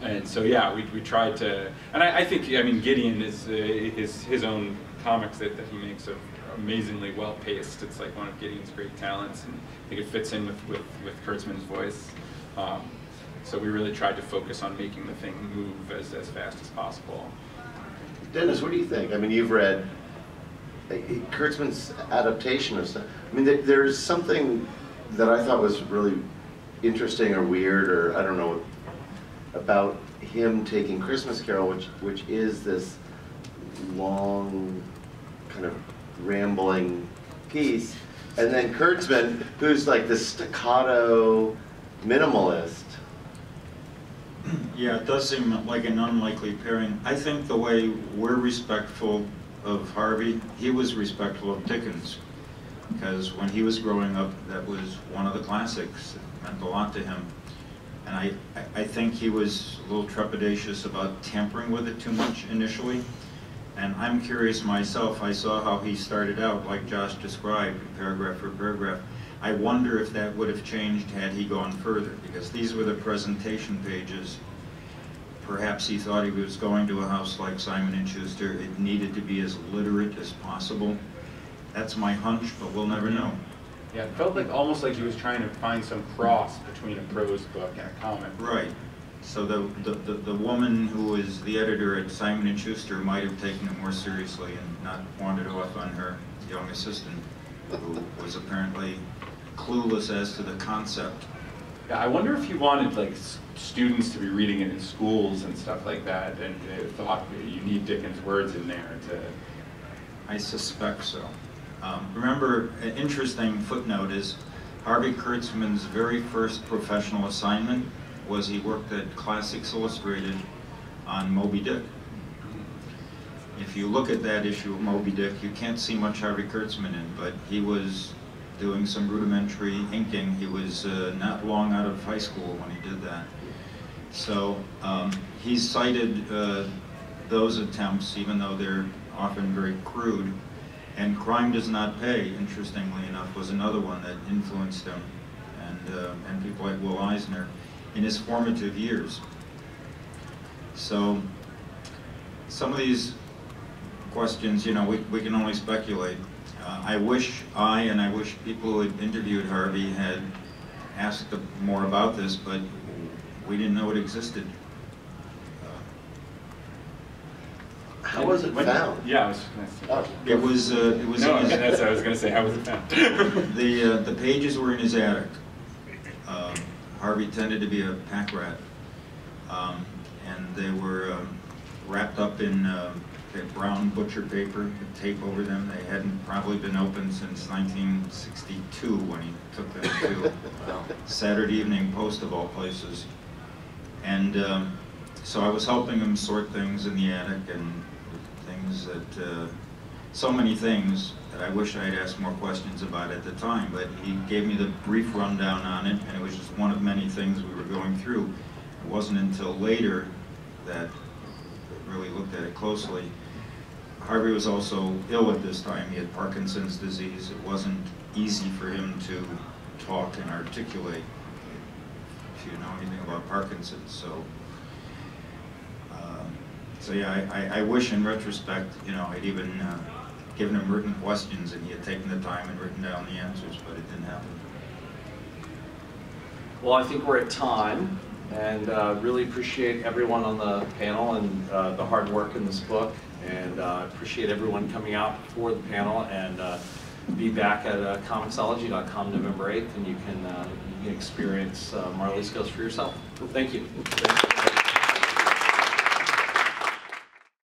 and so yeah, we, we tried to, and I, I think I mean Gideon is uh, his his own comics that, that he makes are amazingly well paced. It's like one of Gideon's great talents, and I think it fits in with with, with Kurtzman's voice. Um, so we really tried to focus on making the thing move as, as fast as possible. Denis, what do you think? I mean, you've read Kurtzman's adaptation of stuff. I mean, there's something that I thought was really interesting or weird, or I don't know, about him taking Christmas Carol, which which is this long, kind of rambling piece, and then Kurtzman, who's like this staccato minimalist. Yeah, it does seem like an unlikely pairing. I think the way we're respectful of Harvey, he was respectful of Dickens. Because when he was growing up, that was one of the classics. It meant a lot to him. And I, I- think he was a little trepidatious about tampering with it too much initially. And I'm curious myself, I saw how he started out, like Josh described, paragraph for paragraph. I wonder if that would have changed had he gone further, because these were the presentation pages. Perhaps he thought he was going to a house like Simon and Schuster, it needed to be as literate as possible. That's my hunch, but we'll never know. Yeah, it felt like almost like he was trying to find some cross between a prose book and a comic. Right. So the, the, the, the woman who was the editor at Simon and Schuster might have taken it more seriously and not wandered off on her young assistant, who was apparently clueless as to the concept. Yeah, I wonder if he wanted like students to be reading it in schools and stuff like that, and uh, thought you need Dickens' words in there to. I suspect so. Um, remember, an interesting footnote is Harvey Kurtzman's very first professional assignment was he worked at Classics Illustrated on Moby Dick. If you look at that issue of Moby Dick, you can't see much Harvey Kurtzman in, but he was doing some rudimentary inking. He was uh, not long out of high school when he did that. So um, he cited uh, those attempts, even though they're often very crude. And Crime Does Not Pay, interestingly enough, was another one that influenced him, and, uh, and people like Will Eisner in his formative years. So some of these questions, you know, we, we can only speculate. Uh, I wish I and I wish people who had interviewed Harvey had asked more about this, but we didn't know it existed. How was it When- found? Yeah, I was just gonna say. Oh. It was, uh, it was No, in his, that's what I was gonna say, how was it found? the, uh, the pages were in his attic. Um, Harvey tended to be a pack rat. Um, and they were um, wrapped up in um, that brown butcher paper with tape over them. They hadn't probably been opened since 1962 when he took them to Saturday Evening Post of all places. And um, so I was helping him sort things in the attic and things that, uh, so many things that I wish I had asked more questions about at the time, but he gave me the brief rundown on it, and it was just one of many things we were going through. It wasn't until later that I really looked at it closely. Harvey was also ill at this time. He had Parkinson's disease. It wasn't easy for him to talk and articulate, if you know anything about Parkinson's. So, um, so yeah, I, I, wish in retrospect, you know, I'd even uh, given him written questions and he had taken the time and written down the answers, but it didn't happen. Well, I think we're at time, and uh, really appreciate everyone on the panel and uh, the hard work in this book, and uh, appreciate everyone coming out for the panel, and uh, be back at uh, comixology.com November 8th, and you can, uh, you can experience Marley's Ghost for yourself. Thank you.